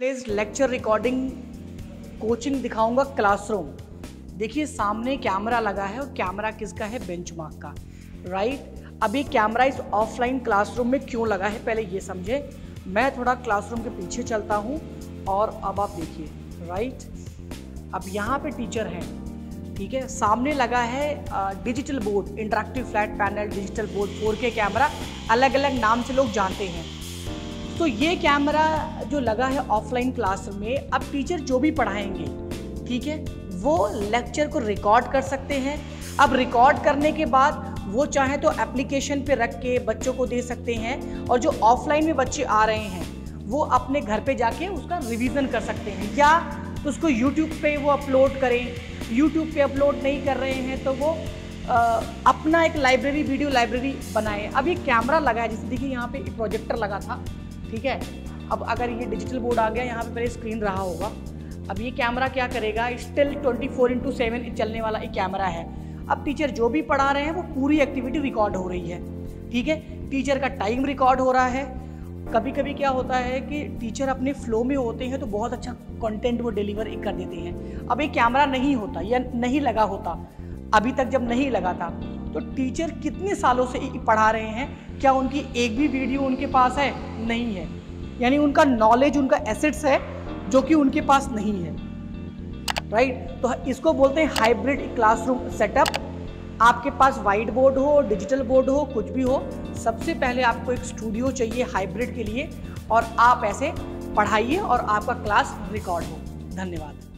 Please lecture recording coaching दिखाऊँगा classroom देखिए, सामने कैमरा लगा है और कैमरा किसका है? बेंचमार्क का. राइट अभी कैमरा इस ऑफलाइन क्लासरूम में क्यों लगा है? पहले ये समझे. मैं थोड़ा क्लासरूम के पीछे चलता हूँ और अब आप देखिए. राइट अब यहाँ पे टीचर हैं. ठीक है? सामने लगा है digital board interactive flat panel digital board 4K camera अलग अलग नाम से लोग जानते हैं. तो ये कैमरा जो लगा है ऑफलाइन क्लास में अब टीचर जो भी पढ़ाएँगे ठीक है वो लेक्चर को रिकॉर्ड कर सकते हैं। अब रिकॉर्ड करने के बाद वो चाहे तो एप्लीकेशन पे रख के बच्चों को दे सकते हैं और जो ऑफलाइन में बच्चे आ रहे हैं वो अपने घर पे जाके उसका रिवीजन कर सकते हैं। या उसको यूट्यूब पे वो अपलोड करें। यूट्यूब पे अपलोड नहीं कर रहे हैं तो वो आ, अपना एक लाइब्रेरी वीडियो लाइब्रेरी बनाए। अब कैमरा लगा है जैसे देखिए यहाँ पे एक प्रोजेक्टर लगा था। ठीक है? अब अगर ये डिजिटल बोर्ड आ गया, यहाँ पे पहले स्क्रीन रहा होगा। अब ये कैमरा क्या करेगा? Still twenty four into seven चलने वाला एक कैमरा है। अब टीचर जो भी पढ़ा रहे हैं, वो पूरी एक्टिविटी रिकॉर्ड हो रही है। ठीक है? टीचर का टाइम रिकॉर्ड हो रहा है। कभी कभी क्या होता है कि टीचर अपने फ्लो में होते हैं तो बहुत अच्छा कंटेंट वो डिलीवर कर देते हैं। अब एक कैमरा नहीं होता, या नहीं लगा होता। अभी तक जब नहीं लगा था। तो टीचर कितने सालों से पढ़ा रहे हैं? क्या उनकी एक भी वीडियो उनके पास है? नहीं है। यानी उनका नॉलेज उनका एसेट्स है जो कि उनके पास नहीं है। राइट तो इसको बोलते हैं हाइब्रिड क्लासरूम सेटअप आपके पास वाइट बोर्ड हो डिजिटल बोर्ड हो, कुछ भी हो, सबसे पहले आपको एक स्टूडियो चाहिए हाइब्रिड के लिए और आप ऐसे पढ़ाइए और आपका क्लास रिकॉर्ड हो। धन्यवाद।